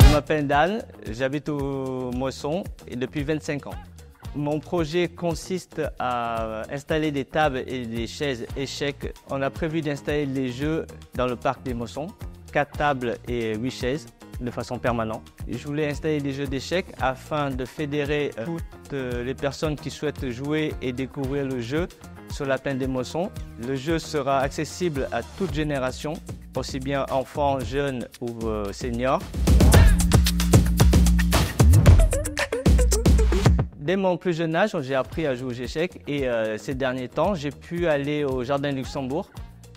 Je m'appelle Dan, j'habite au Moisson et depuis 25 ans. Mon projet consiste à installer des tables et des chaises échecs. On a prévu d'installer les jeux dans le parc des Moissons, 4 tables et 8 chaises de façon permanente. Je voulais installer des jeux d'échecs afin de fédérer euh, toutes euh, les personnes qui souhaitent jouer et découvrir le jeu sur la plaine des Moissons. Le jeu sera accessible à toute génération, aussi bien enfants, jeunes ou euh, seniors. Dès mon plus jeune âge, j'ai appris à jouer aux échecs et euh, ces derniers temps, j'ai pu aller au Jardin de Luxembourg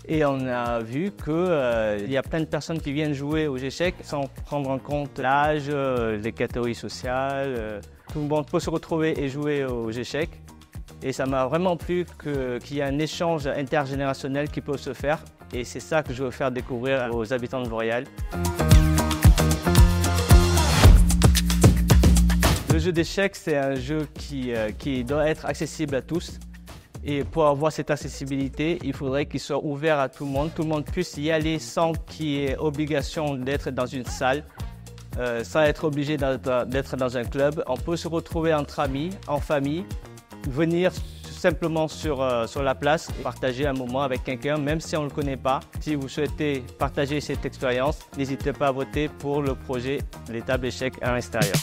et on a vu qu'il euh, y a plein de personnes qui viennent jouer aux échecs sans prendre en compte l'âge, les catégories sociales. tout le monde peut se retrouver et jouer aux échecs. Et ça m'a vraiment plu qu'il y ait un échange intergénérationnel qui peut se faire. Et c'est ça que je veux faire découvrir aux habitants de Vauréal. Le jeu d'échecs, c'est un jeu qui, euh, qui, doit être accessible à tous. Et pour avoir cette accessibilité, il faudrait qu'il soit ouvert à tout le monde. Tout le monde puisse y aller sans qu'il y ait obligation d'être dans une salle, euh, sans être obligé d'être dans un club. On peut se retrouver entre amis, en famille, venir simplement sur, euh, sur la place et partager un moment avec quelqu'un, même si on ne le connaît pas. Si vous souhaitez partager cette expérience, n'hésitez pas à voter pour le projet Les tables échecs à l'extérieur.